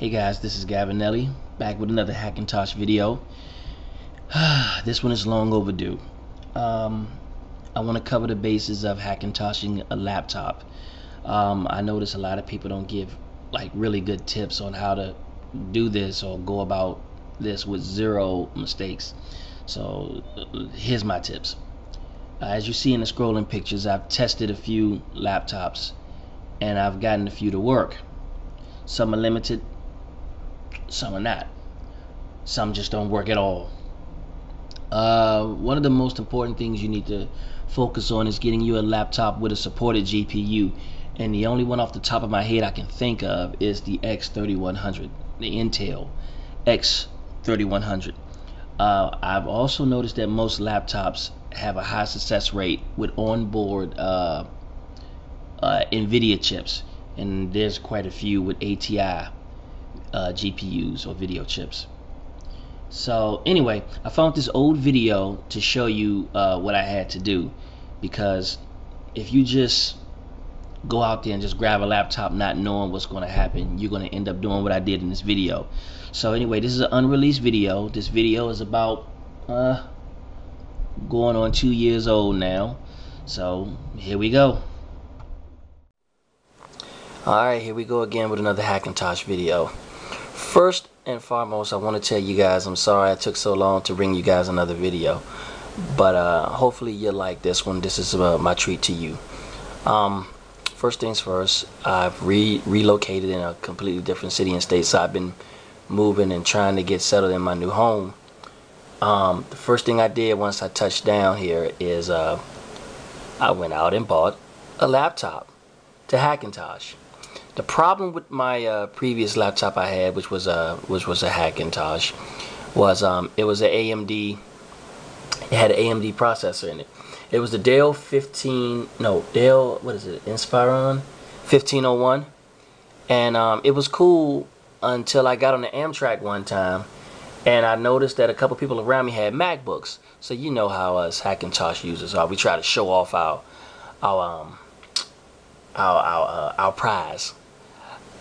Hey guys, this is Gavanelli, back with another Hackintosh video. this one is long overdue. Um, I want to cover the basis of Hackintoshing a laptop. Um, I notice a lot of people don't give like really good tips on how to do this or go about this with zero mistakes. So here's my tips. Uh, as you see in the scrolling pictures, I've tested a few laptops and I've gotten a few to work. Some are limited, some are not. Some just don't work at all. Uh, one of the most important things you need to focus on is getting you a laptop with a supported GPU. And the only one off the top of my head I can think of is the X3100, the Intel X3100. Uh, I've also noticed that most laptops have a high success rate with onboard uh, uh, NVIDIA chips, and there's quite a few with ATI uh, GPUs or video chips. So anyway, I found this old video to show you uh, what I had to do because if you just go out there and just grab a laptop not knowing what's going to happen, you're going to end up doing what I did in this video. So anyway, this is an unreleased video. This video is about uh, going on two years old now. So here we go. Alright, here we go again with another Hackintosh video. First and foremost, I want to tell you guys I'm sorry I took so long to bring you guys another video. But uh, hopefully you like this one. This is uh, my treat to you. Um, first things first, I've re relocated in a completely different city and state. So I've been moving and trying to get settled in my new home. Um, the first thing I did once I touched down here is uh, I went out and bought a laptop to Hackintosh. The problem with my uh, previous laptop I had, which was a which was a Hackintosh, was um, it was an AMD. It had an AMD processor in it. It was the Dell 15, no Dell, what is it, Inspiron 1501, and um, it was cool until I got on the Amtrak one time, and I noticed that a couple people around me had MacBooks. So you know how us Hackintosh users are. We try to show off our our um, our our, uh, our prize.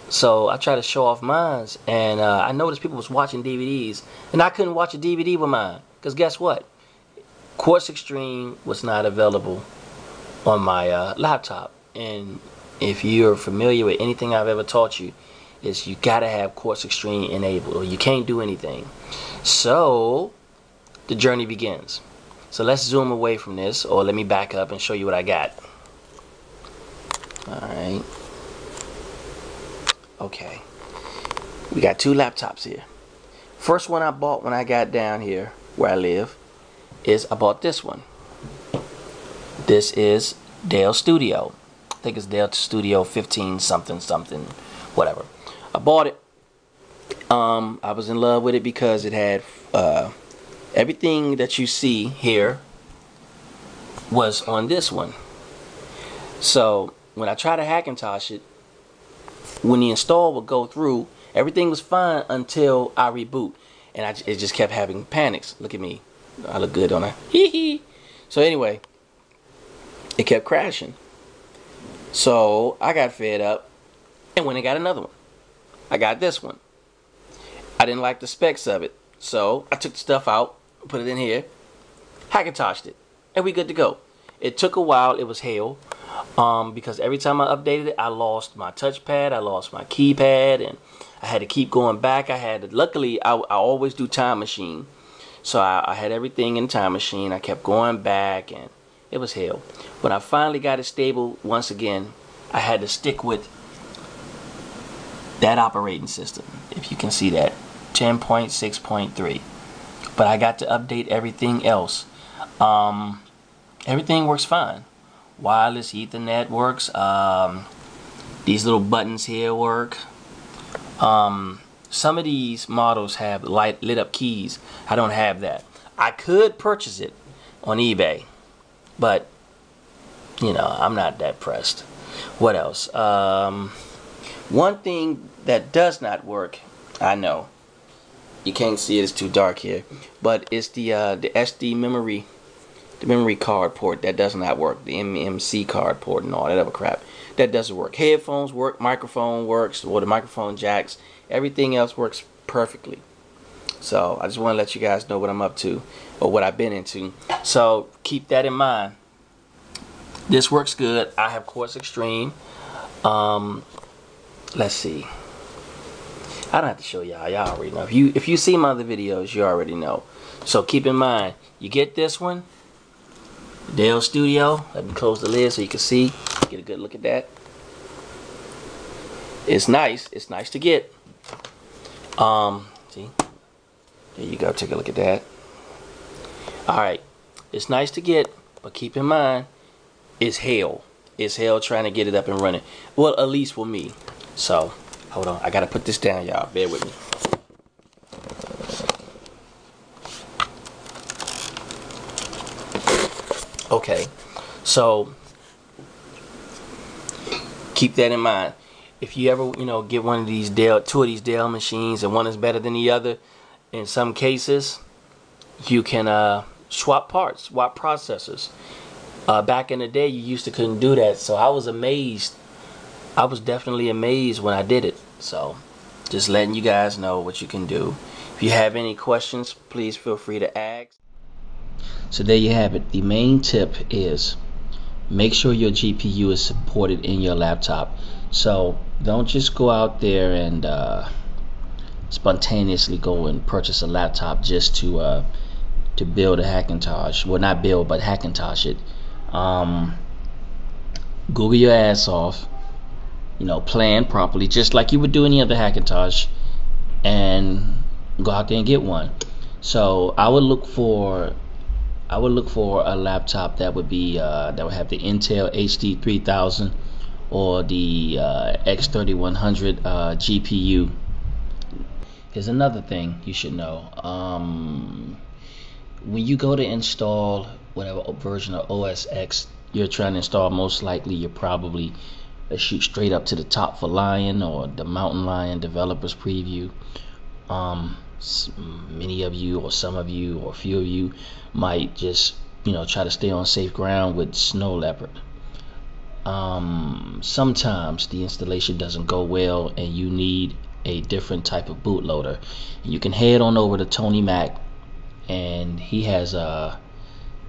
So I tried to show off mine, and uh, I noticed people was watching DVDs, and I couldn't watch a DVD with mine. Because guess what? Quartz Extreme was not available on my uh, laptop. And if you're familiar with anything I've ever taught you, is you gotta have Quartz Extreme enabled, or you can't do anything. So the journey begins. So let's zoom away from this, or let me back up and show you what I got. All right. Okay. We got two laptops here. First one I bought when I got down here where I live is I bought this one. This is Dell Studio. I think it's Dell Studio 15 something something whatever. I bought it. Um, I was in love with it because it had uh, everything that you see here was on this one. So when I try to Hackintosh it, when the install would go through, everything was fine until I reboot. And I, it just kept having panics. Look at me. I look good, don't I? Hee hee. So anyway, it kept crashing. So I got fed up and went and got another one. I got this one. I didn't like the specs of it. So I took the stuff out, put it in here, Hackintoshed it, and we good to go. It took a while. It was hell um, because every time I updated it, I lost my touchpad, I lost my keypad, and I had to keep going back. I had to, luckily, I, I always do time machine. So I, I had everything in time machine. I kept going back, and it was hell. When I finally got it stable, once again, I had to stick with that operating system, if you can see that, 10.6.3. But I got to update everything else. Um, everything works fine wireless ethernet works um, these little buttons here work. Um, some of these models have light lit up keys. I don't have that. I could purchase it on eBay but you know I'm not that pressed. What else? Um, one thing that does not work I know. You can't see it it's too dark here but it's the uh, the SD memory the memory card port that does not work the MMC card port and all that other crap that doesn't work headphones work microphone works or the microphone jacks Everything else works perfectly. So I just want to let you guys know what I'm up to or what I've been into. So keep that in mind. This works good. I have Quartz Extreme. Um, let's see. I don't have to show y'all. Y'all already know. If you if you see my other videos, you already know. So keep in mind, you get this one, Dell Studio. Let me close the lid so you can see. Get a good look at that. It's nice. It's nice to get. Um, see. There you go. Take a look at that. All right. It's nice to get, but keep in mind, it's hell. It's hell trying to get it up and running. Well, at least for me. So, hold on. I got to put this down, y'all. Bear with me. Okay. So, keep that in mind. If you ever, you know, get one of these Dell, two of these Dell machines and one is better than the other, in some cases, you can uh, swap parts, swap processors. Uh, back in the day, you used to couldn't do that, so I was amazed. I was definitely amazed when I did it. So, just letting you guys know what you can do. If you have any questions, please feel free to ask. So there you have it. The main tip is make sure your GPU is supported in your laptop. So don't just go out there and uh, spontaneously go and purchase a laptop just to uh, to build a Hackintosh. Well, not build, but Hackintosh it. Um, Google your ass off. You know, plan properly, just like you would do any other Hackintosh, and go out there and get one. So I would look for I would look for a laptop that would be uh, that would have the Intel HD 3000 or the uh, X3100 uh, GPU Here's another thing you should know. Um, when you go to install whatever version of OS X you're trying to install, most likely you're probably uh, shoot straight up to the top for Lion or the Mountain Lion Developers Preview. Um, many of you, or some of you, or a few of you, might just you know try to stay on safe ground with Snow Leopard. Um, sometimes the installation doesn't go well, and you need a different type of bootloader. You can head on over to Tony Mac, and he has a uh,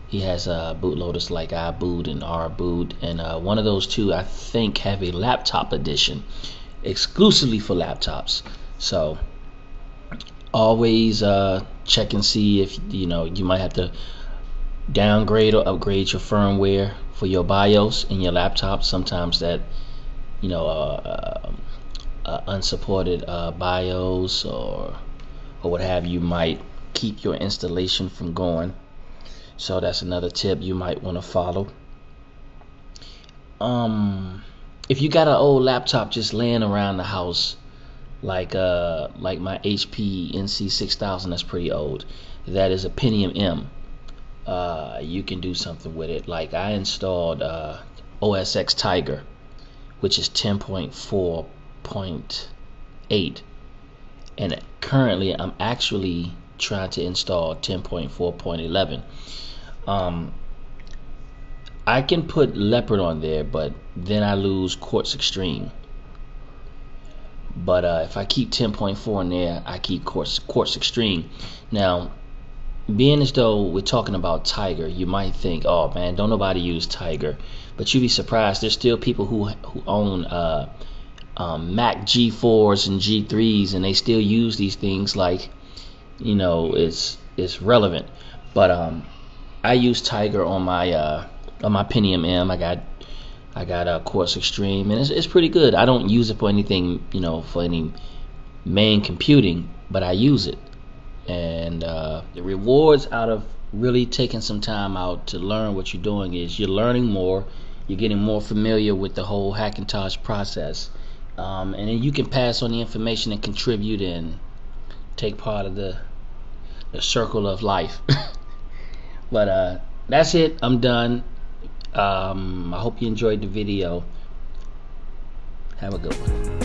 he has uh, bootloaders like iBoot and RBoot, and uh, one of those two I think have a laptop edition, exclusively for laptops. So always uh, check and see if you know you might have to downgrade or upgrade your firmware for your BIOS in your laptop. Sometimes that you know uh, uh uh, unsupported uh, BIOS or or what have you might keep your installation from going. So that's another tip you might want to follow. Um, if you got an old laptop just laying around the house, like uh like my HP NC 6000, that's pretty old. That is a Pentium M. Uh, you can do something with it. Like I installed uh, OS X Tiger, which is 10.4.8 and currently I'm actually trying to install 10.4.11 um, I can put Leopard on there but then I lose Quartz Extreme but uh, if I keep 10.4 in there I keep Quartz, Quartz Extreme now being as though we're talking about Tiger you might think oh man don't nobody use Tiger but you'd be surprised there's still people who who own uh, um, Mac G4s and G3s, and they still use these things like, you know, it's it's relevant. But um, I use Tiger on my uh, on my Pentium M. I got I got a Quartz Extreme, and it's it's pretty good. I don't use it for anything, you know, for any main computing, but I use it. And uh, the rewards out of really taking some time out to learn what you're doing is you're learning more, you're getting more familiar with the whole Hackintosh process um, and then you can pass on the information and contribute and take part of the the circle of life. but uh, that's it. I'm done. Um, I hope you enjoyed the video. Have a good one.